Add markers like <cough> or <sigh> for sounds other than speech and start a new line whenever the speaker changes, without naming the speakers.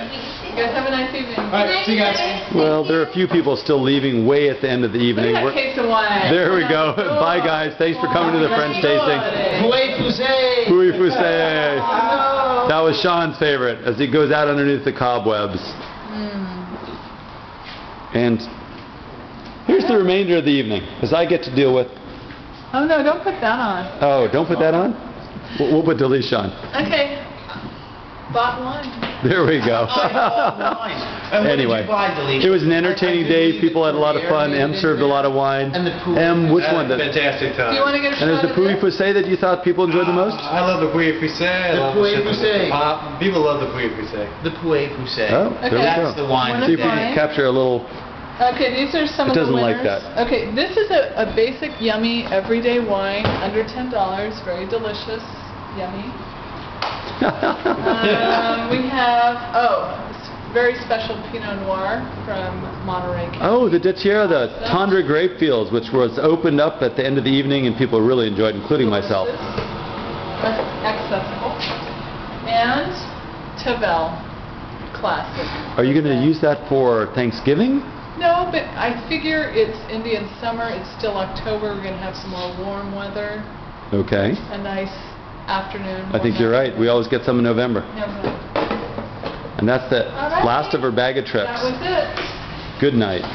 You guys have a nice evening.
All right, see you guys.
Well, there are a few people still leaving way at the end of the
Look
evening.
at that case of wine.
There we oh, go. Bye, guys. Thanks for coming to the French tasting.
Poulet Fusée.
Pouilly-Fuissé.
That was Sean's favorite as he goes out underneath the cobwebs. Hmm. And here's the remainder of the evening as I get to deal with.
Oh no, don't put that on.
Oh, don't put that on? We'll we'll put Delish on.
Okay. Bought one.
There we go. Oh, <laughs> anyway, it was an entertaining day. People had a lot of fun. M served a lot of wine.
And the pouille
M, which one? The-
Fantastic time.
Do you want to get a shot
And is the
of
Pouille
this?
That you thought people enjoyed the uh, most?
I love the Pouilly-Fuissé.
The
love
Pouille
the People love the Pouilly-Fuissé.
The Poulet Fusée.
Oh, there we
Okay.
That's
go.
the wine.
See if we can capture a little.
Okay, these are some
It
of the
doesn't like
winners.
that.
Okay, this is a, a basic, yummy, everyday wine, under ten dollars, very delicious, yummy. Um, we have oh, very special Pinot Noir from Monterey.
Oh, the De Tierra, the Tundra grape fields, which was opened up at the end of the evening and people really enjoyed, including myself.
Delicious, Accessible. And Tavel, classic.
Are you going to use that for Thanksgiving?
No, but I figure it's Indian summer, it's still October, we're gonna have some more warm weather,
Okay.
a nice afternoon.
I think you're right. We always get some in November.
Yeah,
And that's the
right.
last of our bag of trips.
That was it.
Good night.